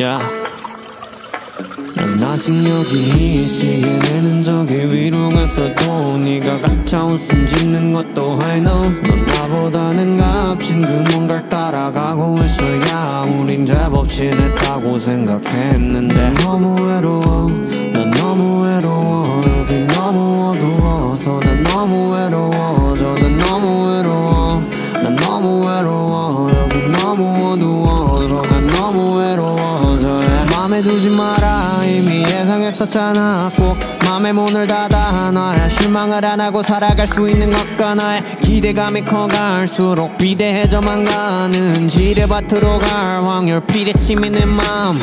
야. 난 아직 여기 있지 얘네는 저기 위로 갔어도 네가 가짜 웃음 짓는 것도 I know 넌 나보다는 값진 그 뭔가를 따라가고 있어 야 우린 제법 친했다고 생각했는데 너무 외로워 어두워서 난 너무 외로워져. 맘에 두지 마라 이미 예상했었잖아. 꼭 맘의 문을 닫아 놔야 실망을 안 하고 살아갈 수 있는 것과 나의 기대감이 커갈수록 비대해져만 가는 지뢰밭으로 갈 확률 비대침이 내 마음.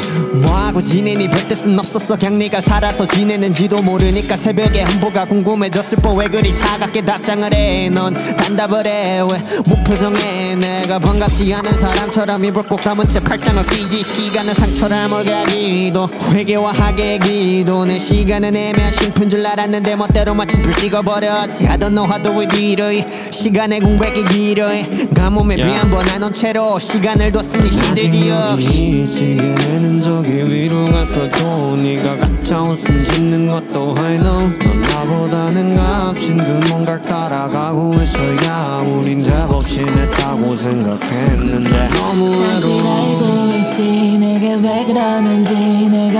뭐하고 지내니? 별 뜻은 없었어. 그냥 네가 살아서 지내는지도 모르니까 새벽에 한보가 궁금해졌을 뻔. 왜 그리 차갑게 답장을 해 넌 단답을 해왜 무표정해? 내가 반갑지 않은 사람처럼 입을 꼭 감은 채 팔짱을 끼지 시간은 상처를 몰게 하기도 회개와 하게 기도 내 시간은 애매한 쉼표인 줄 알았는데 멋대로 마침 불 찍어버렸지. 하던 너와도 왜 뒤로 이. 시간의 공백이 길어 가뭄에 비한 번안온 채로 시간을 뒀으니 힘들지 역시. 얘네는 저기 위로 갔어도 네가 가짜 웃음 짓는 것도 I know. 넌 나보다는 값진 그 뭔가를 따라가고 있어 야 우린 제법 친했다고 생각했는데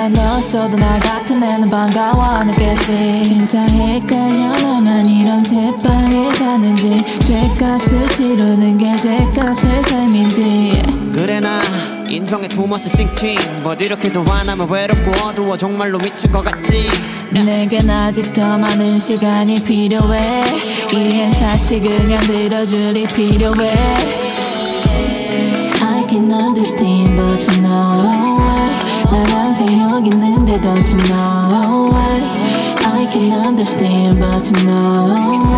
내가 너였어도 나 같은 애는 반가워 느꼈지. 진짜 헷갈려 나만 이런 새빵에 사는지 죄값을 치르는 게 죄값의 삶인지. 그래 나 인성의 투머스 싱킹 뭐 이렇게도 화나면 외롭고 어두워. 정말로 미칠 것 같지? 내겐 아직 더 많은 시간이 필요해. 이엔 사치 그냥 들어줄이 필요해. I can understand but you know 있는데 don't you know why I can understand but you know